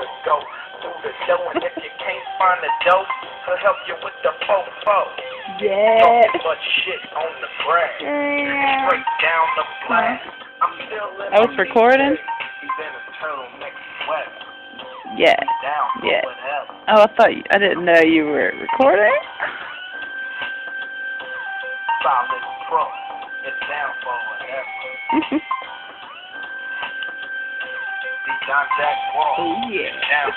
to go through the dough, and if you can't find the dough, he'll help you with the fofo. Yeah. Don't get much shit on the grass. Yeah. Straight down the blast. I'm still in I was my recording? Then a turtleneck sweat. Yeah. Yeah. Oh, I thought you, I didn't know you were recording. Solid pro. It's down for whatever. Jack Wall. oh yeah. Down